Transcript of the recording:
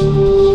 Christ.